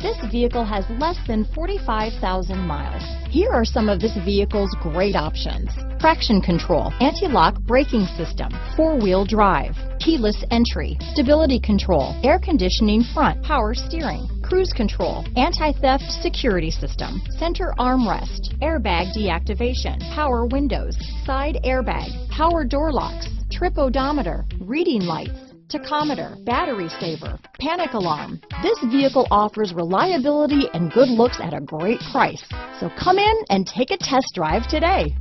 This vehicle has less than 45,000 miles. Here are some of this vehicle's great options. Traction control, anti-lock braking system, four-wheel drive, keyless entry, stability control, air conditioning front, power steering, cruise control, anti-theft security system, center armrest, airbag deactivation, power windows, side airbag, power door locks, trip odometer, reading lights, tachometer, battery saver, panic alarm. This vehicle offers reliability and good looks at a great price. So come in and take a test drive today.